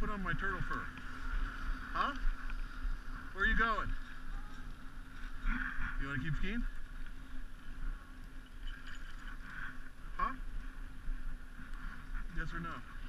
put on my turtle fur? Huh? Where are you going? You want to keep skiing? Huh? Yes or no?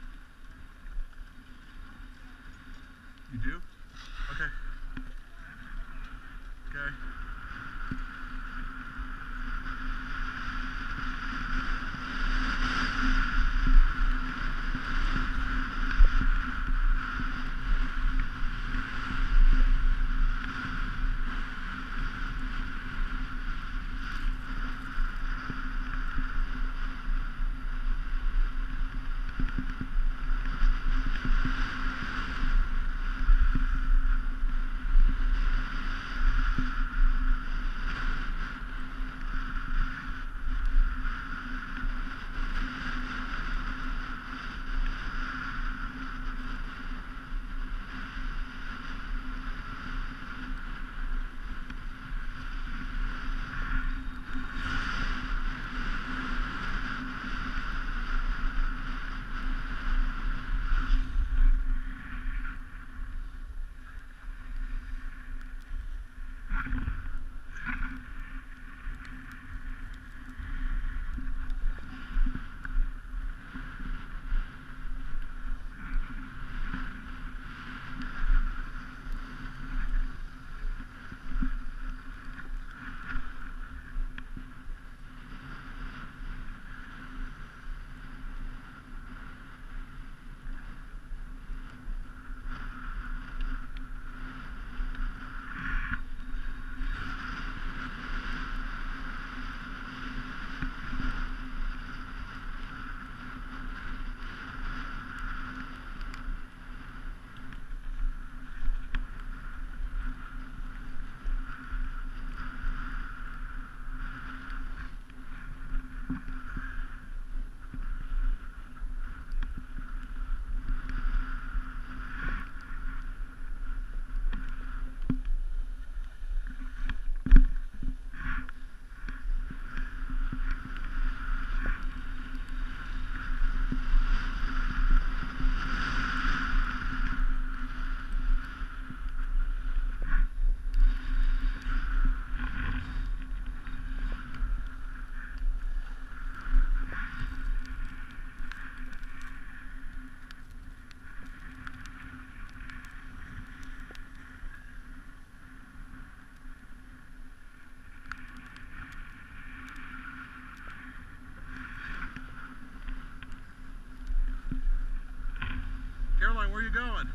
Where are you going?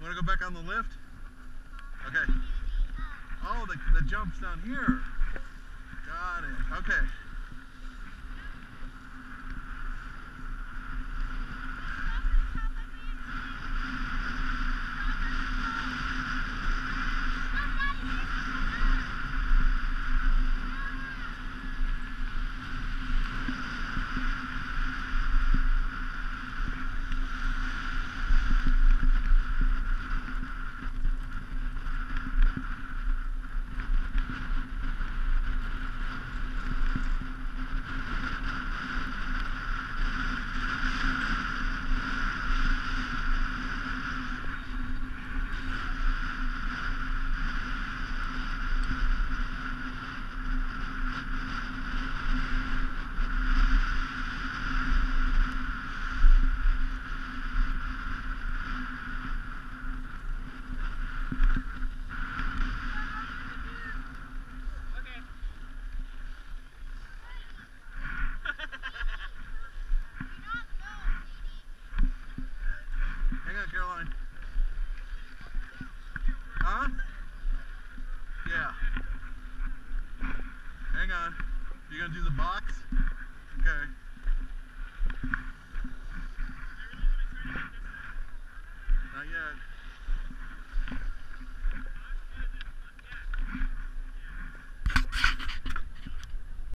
Want to go back on the lift? Okay. Oh, the, the jump's down here. Got it. Okay. Hang on, Caroline. Huh? Yeah. Hang on. You gonna do the box? Okay. Not yet.